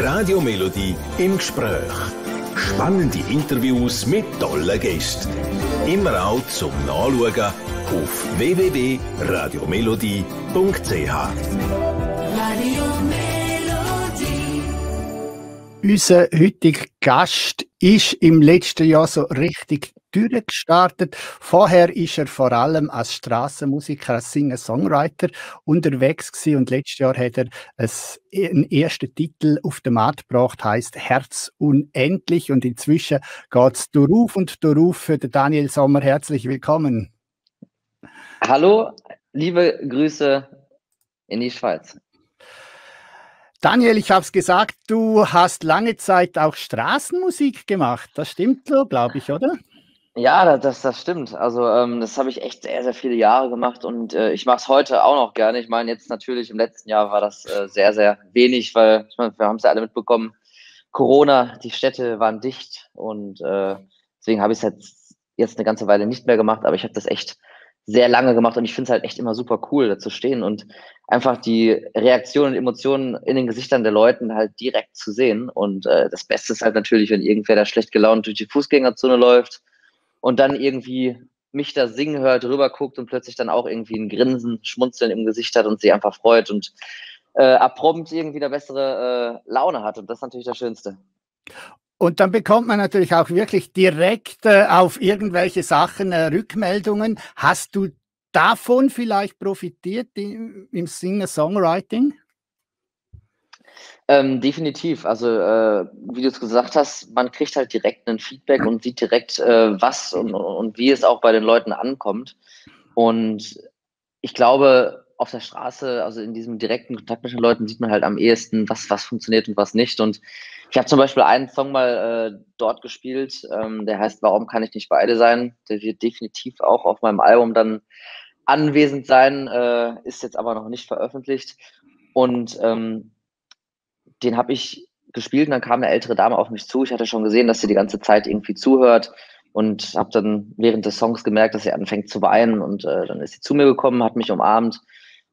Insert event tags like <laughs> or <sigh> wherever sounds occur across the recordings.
Radiomelodie im Gespräch. Spannende Interviews mit tollen Gästen. Immer auch zum Nachschauen auf www.radiomelodie.ch. Radio Unser heutiger Gast ist im letzten Jahr so richtig durchgestartet. Vorher ist er vor allem als Straßenmusiker, als Singer-Songwriter unterwegs gewesen und letztes Jahr hat er einen ersten Titel auf den Markt gebracht, heißt Herz unendlich und inzwischen geht es darauf und darauf für den Daniel Sommer. Herzlich willkommen. Hallo, liebe Grüße in die Schweiz. Daniel, ich habe es gesagt, du hast lange Zeit auch Straßenmusik gemacht. Das stimmt so, glaube ich, oder? Ja, das, das stimmt. Also ähm, das habe ich echt sehr, sehr viele Jahre gemacht und äh, ich mache es heute auch noch gerne. Ich meine, jetzt natürlich im letzten Jahr war das äh, sehr, sehr wenig, weil ich mein, wir haben es ja alle mitbekommen, Corona, die Städte waren dicht und äh, deswegen habe ich es jetzt, jetzt eine ganze Weile nicht mehr gemacht, aber ich habe das echt sehr lange gemacht und ich finde es halt echt immer super cool, da zu stehen und einfach die Reaktionen und Emotionen in den Gesichtern der Leuten halt direkt zu sehen. Und äh, das Beste ist halt natürlich, wenn irgendwer da schlecht gelaunt durch die Fußgängerzone läuft und dann irgendwie mich da singen hört, rüber guckt und plötzlich dann auch irgendwie ein Grinsen, Schmunzeln im Gesicht hat und sich einfach freut und äh, abprompt irgendwie eine bessere äh, Laune hat. Und das ist natürlich das Schönste. Und dann bekommt man natürlich auch wirklich direkt äh, auf irgendwelche Sachen äh, Rückmeldungen. Hast du davon vielleicht profitiert im, im Singer-Songwriting? Ähm, definitiv. Also, äh, wie du es gesagt hast, man kriegt halt direkt ein Feedback und sieht direkt, äh, was und, und wie es auch bei den Leuten ankommt. Und ich glaube, auf der Straße, also in diesem direkten Kontakt mit den Leuten, sieht man halt am ehesten, was, was funktioniert und was nicht. Und ich habe zum Beispiel einen Song mal äh, dort gespielt, ähm, der heißt Warum kann ich nicht beide sein? Der wird definitiv auch auf meinem Album dann anwesend sein, äh, ist jetzt aber noch nicht veröffentlicht. Und ähm, den habe ich gespielt und dann kam eine ältere Dame auf mich zu. Ich hatte schon gesehen, dass sie die ganze Zeit irgendwie zuhört und habe dann während des Songs gemerkt, dass sie anfängt zu weinen und äh, dann ist sie zu mir gekommen, hat mich umarmt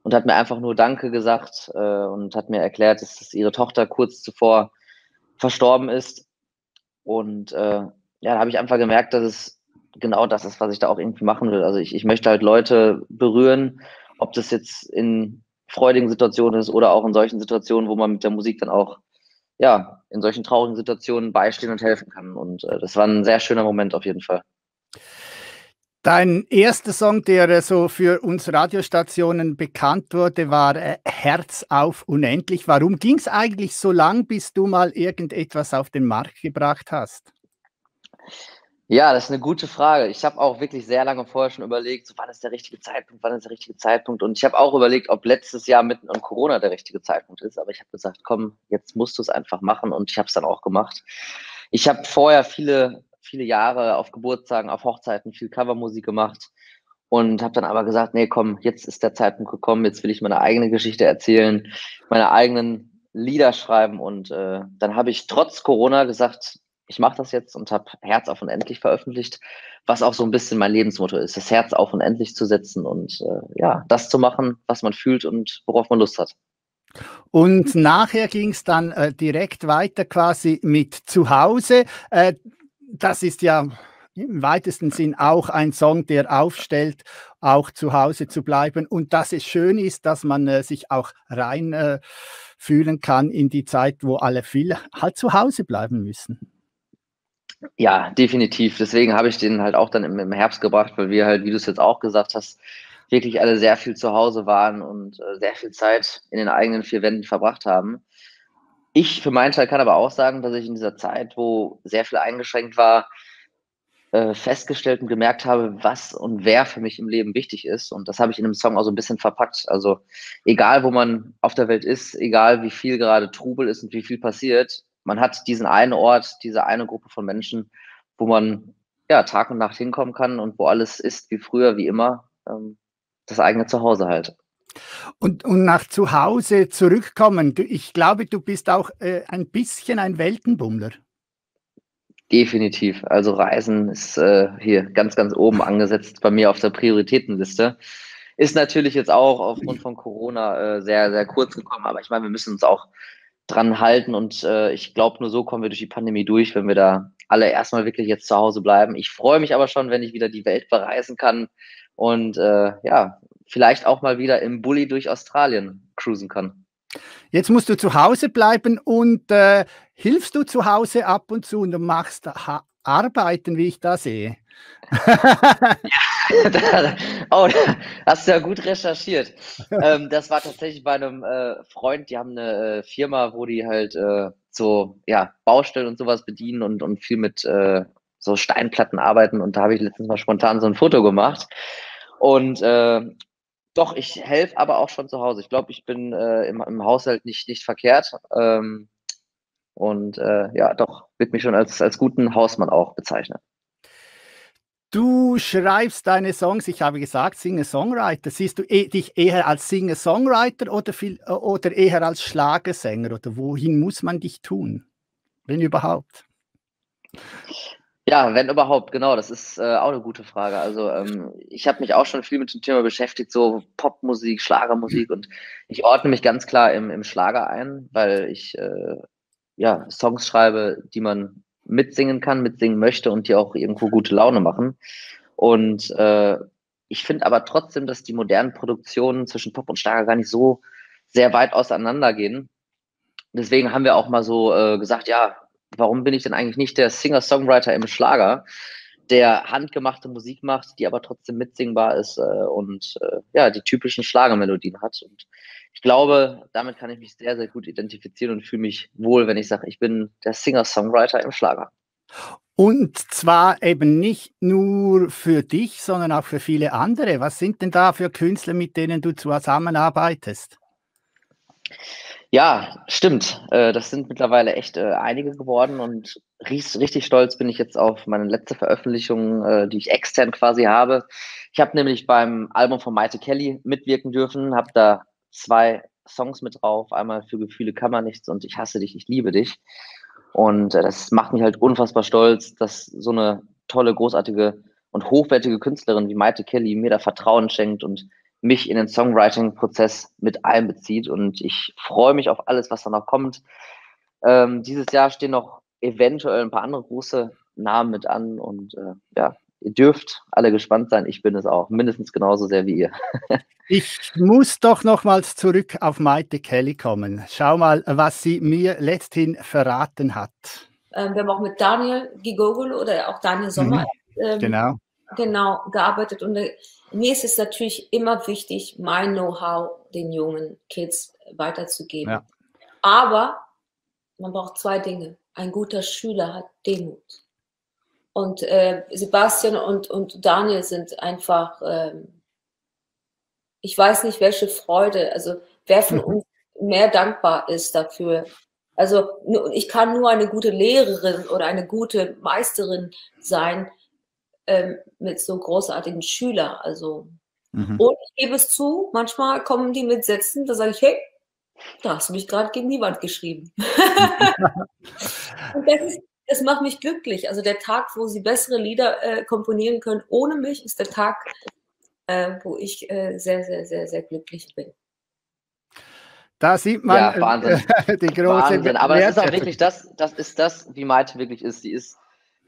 und hat mir einfach nur Danke gesagt äh, und hat mir erklärt, dass, dass ihre Tochter kurz zuvor verstorben ist. Und äh, ja, da habe ich einfach gemerkt, dass es genau das ist, was ich da auch irgendwie machen will. Also ich, ich möchte halt Leute berühren, ob das jetzt in freudigen Situationen ist oder auch in solchen Situationen, wo man mit der Musik dann auch ja in solchen traurigen Situationen beistehen und helfen kann. Und äh, das war ein sehr schöner Moment auf jeden Fall. Dein erster Song, der so für uns Radiostationen bekannt wurde, war äh, Herz auf unendlich. Warum ging es eigentlich so lang, bis du mal irgendetwas auf den Markt gebracht hast? Ja, das ist eine gute Frage. Ich habe auch wirklich sehr lange vorher schon überlegt, so, wann ist der richtige Zeitpunkt, wann ist der richtige Zeitpunkt. Und ich habe auch überlegt, ob letztes Jahr mitten in Corona der richtige Zeitpunkt ist. Aber ich habe gesagt, komm, jetzt musst du es einfach machen. Und ich habe es dann auch gemacht. Ich habe vorher viele viele Jahre auf Geburtstagen, auf Hochzeiten viel Covermusik gemacht und habe dann aber gesagt, nee, komm, jetzt ist der Zeitpunkt gekommen, jetzt will ich meine eigene Geschichte erzählen, meine eigenen Lieder schreiben und äh, dann habe ich trotz Corona gesagt, ich mache das jetzt und habe Herz auf unendlich veröffentlicht, was auch so ein bisschen mein Lebensmotto ist, das Herz auf unendlich zu setzen und äh, ja, das zu machen, was man fühlt und worauf man Lust hat. Und nachher ging es dann äh, direkt weiter quasi mit Zuhause. Äh, das ist ja im weitesten Sinn auch ein Song, der aufstellt, auch zu Hause zu bleiben und dass es schön ist, dass man äh, sich auch rein äh, fühlen kann in die Zeit, wo alle viel halt zu Hause bleiben müssen. Ja, definitiv. Deswegen habe ich den halt auch dann im, im Herbst gebracht, weil wir halt, wie du es jetzt auch gesagt hast, wirklich alle sehr viel zu Hause waren und äh, sehr viel Zeit in den eigenen vier Wänden verbracht haben. Ich für meinen Teil kann aber auch sagen, dass ich in dieser Zeit, wo sehr viel eingeschränkt war, äh, festgestellt und gemerkt habe, was und wer für mich im Leben wichtig ist. Und das habe ich in dem Song auch so ein bisschen verpackt. Also egal, wo man auf der Welt ist, egal wie viel gerade Trubel ist und wie viel passiert, man hat diesen einen Ort, diese eine Gruppe von Menschen, wo man ja Tag und Nacht hinkommen kann und wo alles ist wie früher, wie immer. Ähm, das eigene Zuhause halt. Und, und nach zu Hause zurückkommen, ich glaube, du bist auch äh, ein bisschen ein Weltenbummler. Definitiv. Also Reisen ist äh, hier ganz, ganz oben angesetzt bei mir auf der Prioritätenliste. Ist natürlich jetzt auch aufgrund von Corona äh, sehr, sehr kurz gekommen, aber ich meine, wir müssen uns auch dran halten und äh, ich glaube, nur so kommen wir durch die Pandemie durch, wenn wir da alle erstmal wirklich jetzt zu Hause bleiben. Ich freue mich aber schon, wenn ich wieder die Welt bereisen kann und äh, ja, vielleicht auch mal wieder im Bulli durch Australien cruisen kann. Jetzt musst du zu Hause bleiben und äh, hilfst du zu Hause ab und zu und du machst ha Arbeiten, wie ich da sehe. <laughs> <laughs> <laughs> oh, hast du ja gut recherchiert. ähm, das war tatsächlich bei einem äh, Freund, die haben eine äh, Firma, wo die halt äh, so ja, Baustellen und sowas bedienen und, und viel mit äh, so Steinplatten arbeiten. Und da habe ich letztens mal spontan so ein Foto gemacht. Und äh, doch, ich helfe aber auch schon zu Hause. Ich glaube, ich bin äh, im, im, Haushalt nicht, nicht verkehrt. Ähm, und ja, doch, wird mich schon als, als guten Hausmann auch bezeichnen. Du schreibst deine Songs, ich habe gesagt, Singer-Songwriter. Siehst du eh, dich eher als Singer-Songwriter oder, oder eher als Schlagersänger? Oder wohin muss man dich tun, wenn überhaupt? Ja, wenn überhaupt, genau, das ist äh, auch eine gute Frage. Also ähm, ich habe mich auch schon viel mit dem Thema beschäftigt, so Popmusik, Schlagermusik und ich ordne mich ganz klar im, im Schlager ein, weil ich äh, ja, Songs schreibe, die man mitsingen kann, mitsingen möchte und die auch irgendwo gute Laune machen. Und äh, ich finde aber trotzdem, dass die modernen Produktionen zwischen Pop und Schlager gar nicht so sehr weit auseinandergehen. Deswegen haben wir auch mal so äh, gesagt, ja, warum bin ich denn eigentlich nicht der Singer-Songwriter im Schlager, der handgemachte Musik macht, die aber trotzdem mitsingbar ist äh, und äh, ja, die typischen Schlagermelodien hat. Und ich glaube, damit kann ich mich sehr, sehr gut identifizieren und fühle mich wohl, wenn ich sage, ich bin der Singer-Songwriter im Schlager. Und zwar eben nicht nur für dich, sondern auch für viele andere. Was sind denn da für Künstler, mit denen du zusammenarbeitest? Ja, stimmt. Äh, das sind mittlerweile echt äh, einige geworden und richtig stolz bin ich jetzt auf meine letzte Veröffentlichung, äh, die ich extern quasi habe. Ich habe nämlich beim Album von Maite Kelly mitwirken dürfen, habe da zwei Songs mit drauf. Einmal für Gefühle kann man nichts und ich hasse dich, ich liebe dich. Und das macht mich halt unfassbar stolz, dass so eine tolle, großartige und hochwertige Künstlerin wie Maite Kelly mir da Vertrauen schenkt und mich in den Songwriting-Prozess mit einbezieht. Und ich freue mich auf alles, was da noch kommt. Ähm, dieses Jahr stehen noch eventuell ein paar andere große Namen mit an. Und äh, ja, ihr dürft alle gespannt sein. Ich bin es auch, mindestens genauso sehr wie ihr. <laughs> ich muss doch nochmals zurück auf Maite Kelly kommen. Schau mal, was sie mir letzthin verraten hat. Ähm, wir haben auch mit Daniel Gigogol oder auch Daniel Sommer mhm, ähm, genau. Genau gearbeitet. Und äh, mir ist es natürlich immer wichtig, mein Know-how den jungen Kids weiterzugeben. Ja. Aber man braucht zwei Dinge. Ein guter Schüler hat Demut. Und äh, Sebastian und, und Daniel sind einfach, ähm, ich weiß nicht, welche Freude, also wer von uns mehr dankbar ist dafür. Also ich kann nur eine gute Lehrerin oder eine gute Meisterin sein ähm, mit so großartigen Schülern. Also mhm. und ich gebe es zu, manchmal kommen die mit Sätzen, da sage ich, hey, da hast du mich gerade gegen die Wand geschrieben. <laughs> und das ist es macht mich glücklich. Also der Tag, wo sie bessere Lieder äh, komponieren können ohne mich, ist der Tag, äh, wo ich äh, sehr, sehr, sehr, sehr glücklich bin. Da sieht man ja, Wahnsinn. <laughs> die große Wahnsinn. Aber das ist auch wirklich das, das ist das, wie Maite wirklich ist. Sie ist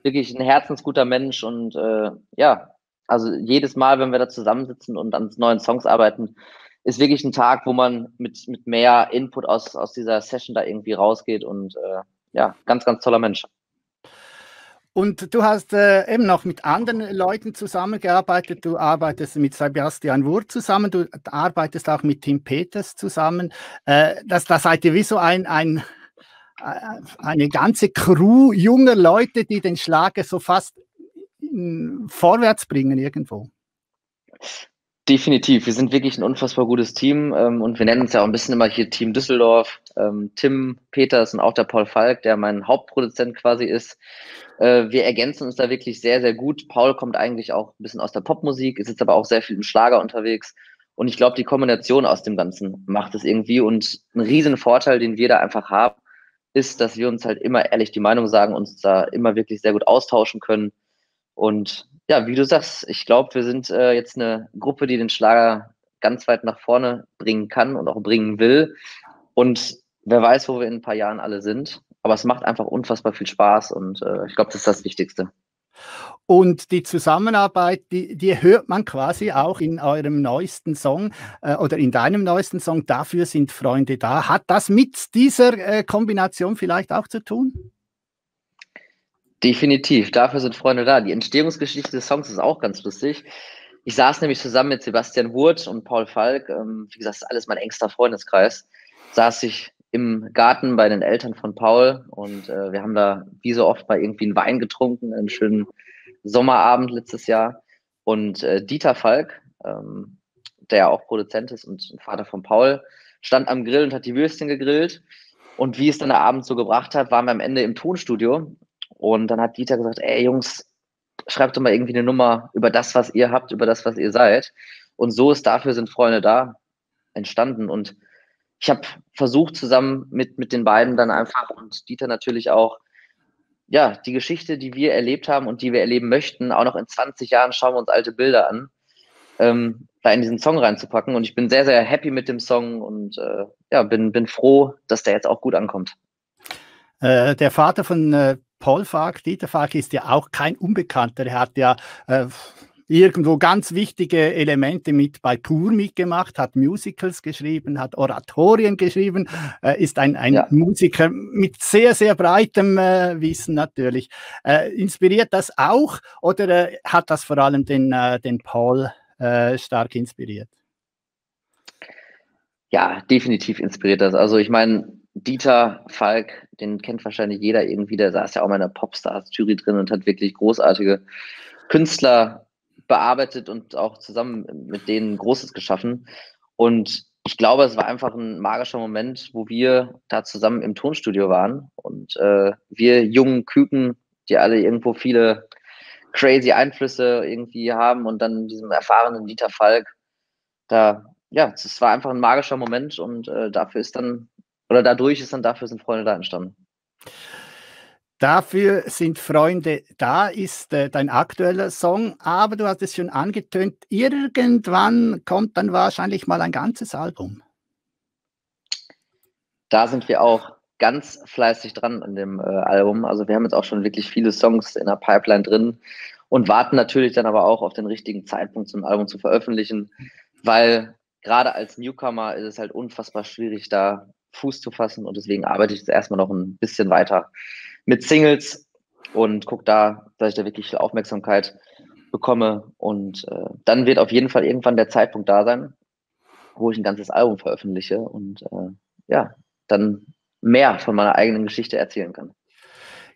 wirklich ein herzensguter Mensch und äh, ja, also jedes Mal, wenn wir da zusammensitzen und an neuen Songs arbeiten, ist wirklich ein Tag, wo man mit, mit mehr Input aus, aus dieser Session da irgendwie rausgeht und äh, ja, ganz, ganz toller Mensch. Und du hast äh, eben noch mit anderen Leuten zusammengearbeitet. Du arbeitest mit Sebastian Wurr zusammen, du arbeitest auch mit Tim Peters zusammen. Äh, das, da seid ihr wie so ein, ein, eine ganze Crew junger Leute, die den Schlager so fast hm, vorwärts bringen irgendwo. Definitiv. Wir sind wirklich ein unfassbar gutes Team ähm, und wir nennen uns ja auch ein bisschen immer hier Team Düsseldorf. Ähm, Tim Peters und auch der Paul Falk, der mein Hauptproduzent quasi ist. Äh, wir ergänzen uns da wirklich sehr, sehr gut. Paul kommt eigentlich auch ein bisschen aus der Popmusik, ist jetzt aber auch sehr viel im Schlager unterwegs. Und ich glaube, die Kombination aus dem Ganzen macht es irgendwie. Und ein riesen Vorteil, den wir da einfach haben, ist, dass wir uns halt immer ehrlich die Meinung sagen, uns da immer wirklich sehr gut austauschen können. Und ja, wie du sagst, ich glaube, wir sind äh, jetzt eine Gruppe, die den Schlager ganz weit nach vorne bringen kann und auch bringen will. Und wer weiß, wo wir in ein paar Jahren alle sind. Aber es macht einfach unfassbar viel Spaß und äh, ich glaube, das ist das Wichtigste. Und die Zusammenarbeit, die, die, hört man quasi auch in eurem neuesten Song äh, oder in deinem neuesten Song. Dafür sind Freunde da. Hat das mit dieser äh, Kombination vielleicht auch zu tun? Definitiv. Dafür sind Freunde da. Die Entstehungsgeschichte des Songs ist auch ganz lustig. Ich saß nämlich zusammen mit Sebastian Wurt und Paul Falk. Ähm, wie gesagt, das ist alles mein engster Freundeskreis. Saß ich im Garten bei den Eltern von Paul und äh, wir haben da wie so oft mal irgendwie einen Wein getrunken, einen schönen Sommerabend letztes Jahr. Und äh, Dieter Falk, ähm, der ja auch Produzent ist und Vater von Paul, stand am Grill und hat die Würstchen gegrillt. Und wie es dann der Abend so gebracht hat, waren wir am Ende im Tonstudio. Und dann hat Dieter gesagt, ey Jungs, schreibt doch mal irgendwie eine Nummer über das, was ihr habt, über das, was ihr seid. Und so ist dafür sind Freunde da entstanden. Und ich habe versucht, zusammen mit, mit den beiden dann einfach und Dieter natürlich auch, ja, die Geschichte, die wir erlebt haben und die wir erleben möchten, auch noch in 20 Jahren schauen wir uns alte Bilder an, ähm, da in diesen Song reinzupacken. Und ich bin sehr, sehr happy mit dem Song und äh, ja, bin, bin froh, dass der jetzt auch gut ankommt. Äh, der Vater von äh, Paul Falk, Dieter Falk, ist ja auch kein Unbekannter. Er hat ja äh, irgendwo ganz wichtige Elemente mit bei Pur mitgemacht, hat Musicals geschrieben, hat Oratorien geschrieben, äh, ist ein, ein ja. Musiker mit sehr, sehr breitem äh, Wissen natürlich. Äh, inspiriert das auch oder äh, hat das vor allem den, äh, den Paul äh, stark inspiriert? Ja, definitiv inspiriert das. Also ich meine, Dieter Falk, den kennt wahrscheinlich jeder irgendwie, der saß ja auch mal in der Popstars-Jury drin und hat wirklich großartige Künstler bearbeitet und auch zusammen mit denen Großes geschaffen. Und ich glaube, es war einfach ein magischer Moment, wo wir da zusammen im Tonstudio waren und äh, wir jungen Küken, die alle irgendwo viele crazy Einflüsse irgendwie haben und dann diesem erfahrenen Dieter Falk, da, ja, es war einfach ein magischer Moment und äh, dafür ist dann, oder dadurch ist dann dafür sind Freunde da entstanden. Dafür sind Freunde da, ist äh, dein aktueller Song, aber du hast es schon angetönt, irgendwann kommt dann wahrscheinlich mal ein ganzes Album. Da sind wir auch ganz fleißig dran an dem äh, Album. Also wir haben jetzt auch schon wirklich viele Songs in der Pipeline drin und warten natürlich dann aber auch auf den richtigen Zeitpunkt, so ein Album zu veröffentlichen, weil gerade als Newcomer ist es halt unfassbar schwierig, da Fuß zu fassen und deswegen arbeite ich jetzt erstmal noch ein bisschen weiter mit Singles und gucke da, dass ich da wirklich viel Aufmerksamkeit bekomme. Und äh, dann wird auf jeden Fall irgendwann der Zeitpunkt da sein, wo ich ein ganzes Album veröffentliche und äh, ja, dann mehr von meiner eigenen Geschichte erzählen kann.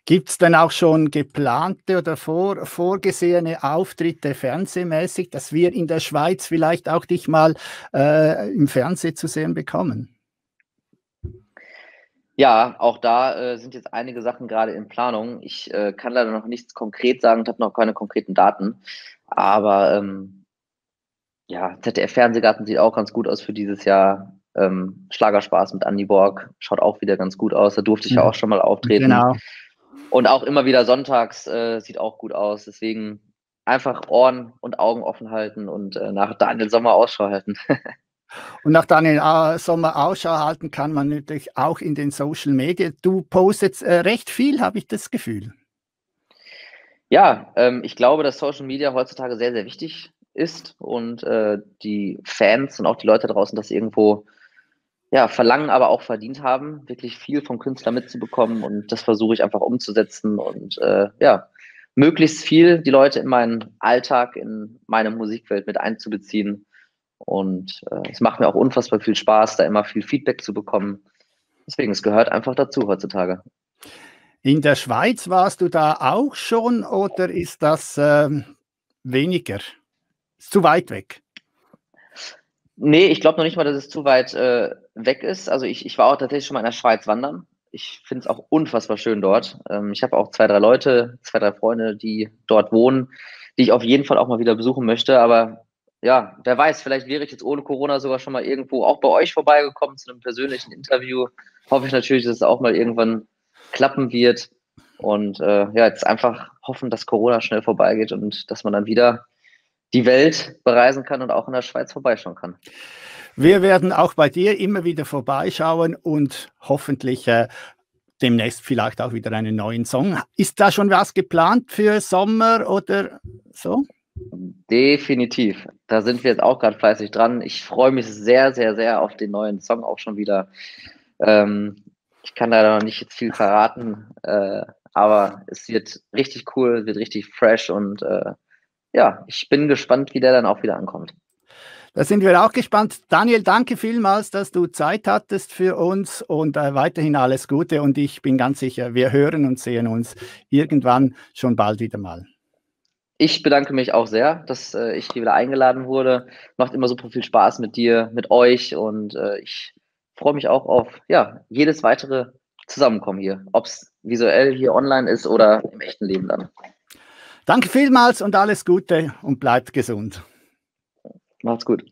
Gibt es denn auch schon geplante oder vor, vorgesehene Auftritte fernsehmäßig, dass wir in der Schweiz vielleicht auch dich mal äh, im Fernsehen zu sehen bekommen? Ja, auch da äh, sind jetzt einige Sachen gerade in Planung. Ich äh, kann leider noch nichts konkret sagen und habe noch keine konkreten Daten. Aber ähm, ja, ZDF Fernsehgarten sieht auch ganz gut aus für dieses Jahr. Ähm, Schlagerspaß mit Andy Borg schaut auch wieder ganz gut aus. Da durfte ich ja, ja mhm. auch schon mal auftreten. Genau. Und auch immer wieder sonntags äh, sieht auch gut aus. Deswegen einfach Ohren und Augen offen halten und äh, nach Daniel Sommer Ausschau halten. <laughs> Und nach Daniel Sommer Ausschau halten kann man natürlich auch in den Social Media. Du postest äh, recht viel, habe ich das Gefühl. Ja, ähm, ich glaube, dass Social Media heutzutage sehr, sehr wichtig ist und äh, die Fans und auch die Leute draußen das irgendwo ja, verlangen, aber auch verdient haben, wirklich viel vom Künstler mitzubekommen und das versuche ich einfach umzusetzen und äh, ja, möglichst viel die Leute in meinen Alltag, in meine Musikwelt mit einzubeziehen und äh, es macht mir auch unfassbar viel Spaß, da immer viel Feedback zu bekommen. Deswegen, es gehört einfach dazu heutzutage. In der Schweiz warst du da auch schon oder ist das ähm, weniger? Ist zu weit weg? Nee, ich glaube noch nicht mal, dass es zu weit äh, weg ist. Also ich, ich war auch tatsächlich schon mal in der Schweiz wandern. Ich finde es auch unfassbar schön dort. Ähm, ich habe auch zwei, drei Leute, zwei, drei Freunde, die dort wohnen, die ich auf jeden Fall auch mal wieder besuchen möchte. Aber ja, wer weiß, vielleicht wäre ich jetzt ohne Corona sogar schon mal irgendwo auch bei euch vorbeigekommen zu einem persönlichen Interview. Hoffe ich natürlich, dass es auch mal irgendwann klappen wird. Und äh, ja, jetzt einfach hoffen, dass Corona schnell vorbeigeht und dass man dann wieder die Welt bereisen kann und auch in der Schweiz vorbeischauen kann. Wir werden auch bei dir immer wieder vorbeischauen und hoffentlich äh, demnächst vielleicht auch wieder einen neuen Song. Ist da schon was geplant für Sommer oder so? Definitiv. Da sind wir jetzt auch gerade fleißig dran. Ich freue mich sehr, sehr, sehr auf den neuen Song auch schon wieder. Ähm, ich kann leider noch nicht jetzt viel verraten, äh, aber es wird richtig cool, wird richtig fresh und äh, ja, ich bin gespannt, wie der dann auch wieder ankommt. Da sind wir auch gespannt. Daniel, danke vielmals, dass du Zeit hattest für uns und äh, weiterhin alles Gute. Und ich bin ganz sicher, wir hören und sehen uns irgendwann schon bald wieder mal. Ich bedanke mich auch sehr, dass äh, ich hier wieder eingeladen wurde. Macht immer super viel Spaß mit dir, mit euch und äh, ich freue mich auch auf ja, jedes weitere Zusammenkommen hier, ob es visuell hier online ist oder im echten Leben dann. Danke vielmals und alles Gute und bleibt gesund. Macht's gut.